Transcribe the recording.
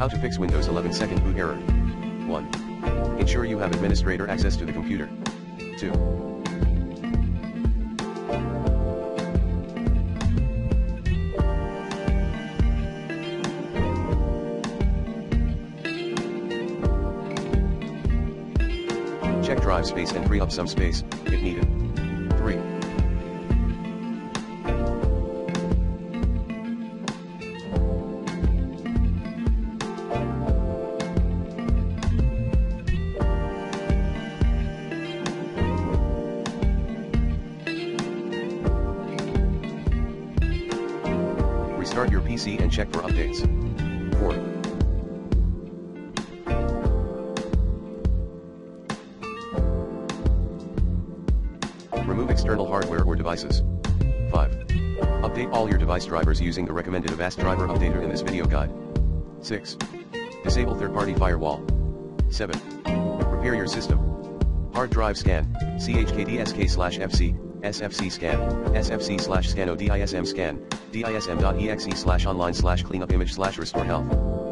How to fix Windows 11 second boot error. 1. Ensure you have administrator access to the computer. 2. Check drive space and free up some space, if needed. Restart your PC and check for updates. 4. Remove external hardware or devices. 5. Update all your device drivers using the recommended Avast driver updater in this video guide. 6. Disable third-party firewall. 7. Repair your system. Hard drive scan, chkdsk slash fc, sfc scan, sfc slash scan. Dism scan, dism.exe slash online slash cleanup image slash restore health.